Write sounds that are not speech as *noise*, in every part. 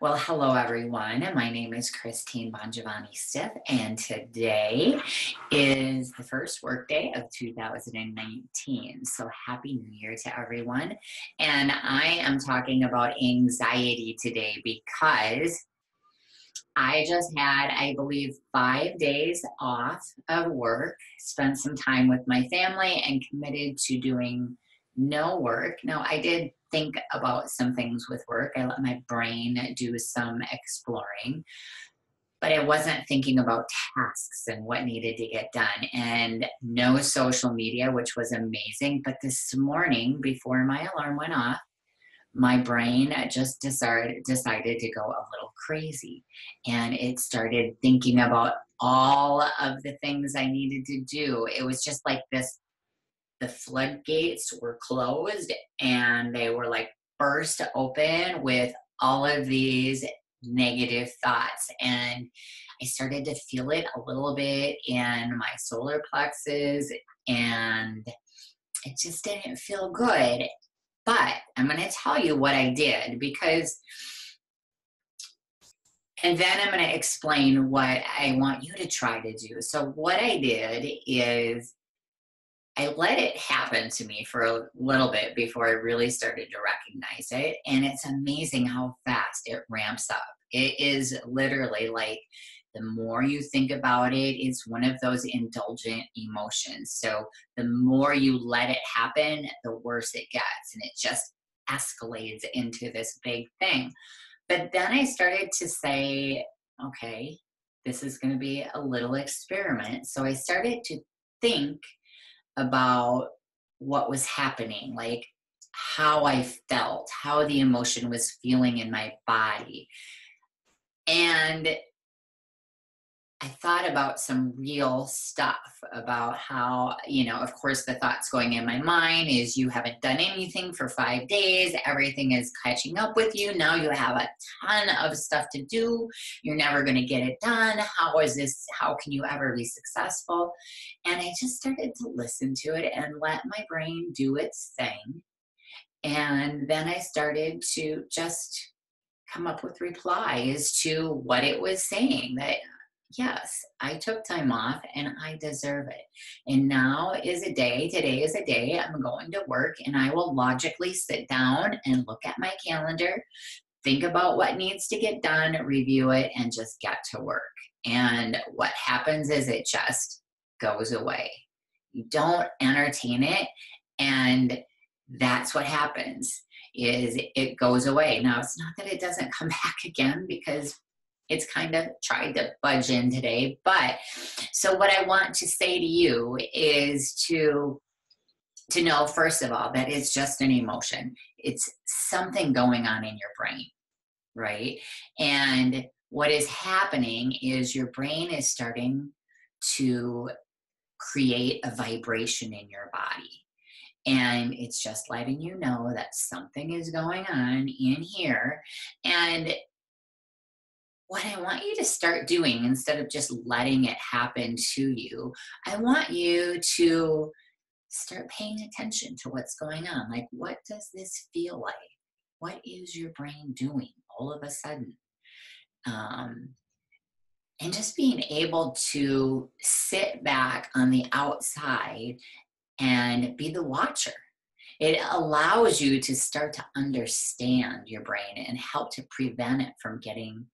Well, hello everyone. My name is Christine Bongiovanni Stiff, and today is the first workday of 2019. So, Happy New Year to everyone. And I am talking about anxiety today because I just had, I believe, five days off of work, spent some time with my family, and committed to doing no work. Now, I did think about some things with work. I let my brain do some exploring, but I wasn't thinking about tasks and what needed to get done. And no social media, which was amazing. But this morning, before my alarm went off, my brain just decided decided to go a little crazy and it started thinking about all of the things i needed to do it was just like this the floodgates were closed and they were like burst open with all of these negative thoughts. And i started to feel it a little bit in my solar plexus and it just didn't feel good. But i'm going to tell you what i did because and then i'm going to explain what i want you to try to do. So what i did is I let it happen to me for a little bit before I really started to recognize it. And it's amazing how fast it ramps up. It is literally like the more you think about it, it's one of those indulgent emotions. So the more you let it happen, the worse it gets. And it just escalates into this big thing. But then I started to say, okay, this is going to be a little experiment. So I started to think about what was happening, like how I felt, how the emotion was feeling in my body. And I thought about some real stuff about how, you know, of course, the thoughts going in my mind is you haven't done anything for five days. Everything is catching up with you. Now you have a ton of stuff to do. You're never going to get it done. How is this? How can you ever be successful? And I just started to listen to it and let my brain do its thing. And then I started to just come up with replies to what it was saying that yes, I took time off and I deserve it. And now is a day, today is a day I'm going to work and I will logically sit down and look at my calendar, think about what needs to get done, review it, and just get to work. And what happens is it just goes away. You don't entertain it and that's what happens is it goes away. Now it's not that it doesn't come *laughs* back again because it's kind of tried to budge in today. But so what I want to say to you is to to know first of all that it's just an emotion. It's something going on in your brain, right? And what is happening is your brain is starting to create a vibration in your body. And it's just letting you know that something is going on in here. And what I want you to start doing instead of just letting it happen to you, I want you to start paying attention to what's going on. Like, what does this feel like? What is your brain doing all of a sudden? Um, and just being able to sit back on the outside and be the watcher. It allows you to start to understand your brain and help to prevent it from getting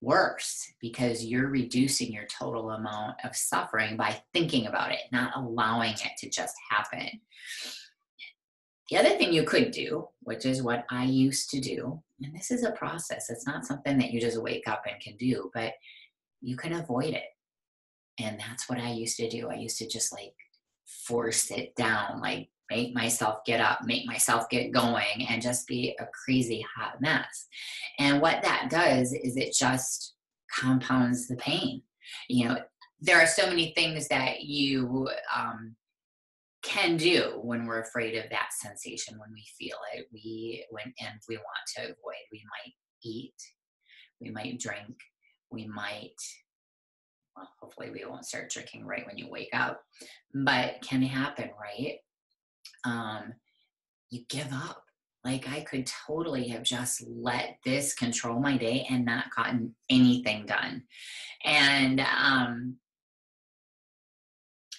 worse because you're reducing your total amount of suffering by thinking about it, not allowing it to just happen. The other thing you could do, which is what I used to do, and this is a process, it's not something that you just wake up and can do, but you can avoid it. And that's what I used to do. I used to just like force it down, like make myself get up, make myself get going, and just be a crazy hot mess. And what that does is it just compounds the pain. You know, there are so many things that you um, can do when we're afraid of that sensation when we feel it. We when and we want to avoid. We might eat, we might drink, we might well, hopefully we won't start drinking right when you wake up, but can happen, right? Um, you give up. like I could totally have just let this control my day and not gotten anything done. And um,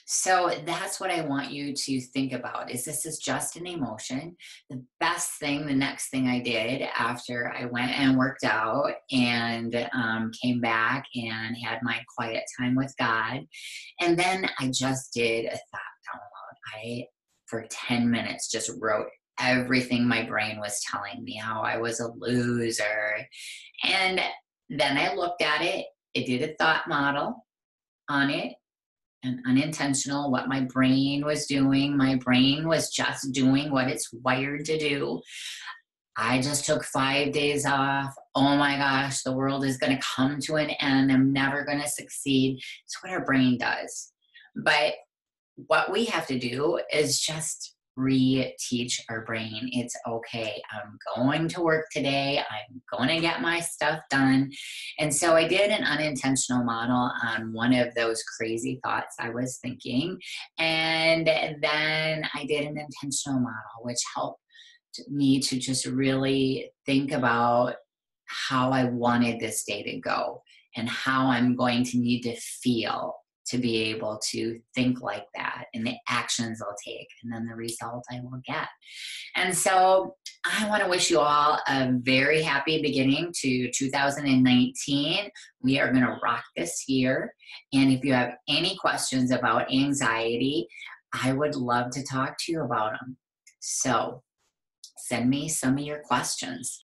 so that's what I want you to think about is this is just an emotion. The best thing, the next thing I did after I went and worked out and um, came back and had my quiet time with God. And then I just did a thought download. I, for 10 minutes, just wrote everything my brain was telling me, how I was a loser. And then I looked at it, it did a thought model on it and unintentional what my brain was doing. My brain was just doing what it's wired to do. I just took five days off. Oh my gosh, the world is going to come to an end. I'm never going to succeed. It's what our brain does. But what we have to do is just re-teach our brain it's okay i'm going to work today i'm going to get my stuff done. And so i did an unintentional model on one of those crazy thoughts i was thinking and then i did an intentional model which helped me to just really think about how i wanted this day to go and how i'm going to need to feel to be able to think like that and the actions I'll take and then the result I will get. And so I want to wish you all a very happy beginning to 2019. We are going to rock this year. And if you have any questions about anxiety, I would love to talk to you about them. So send me some of your questions.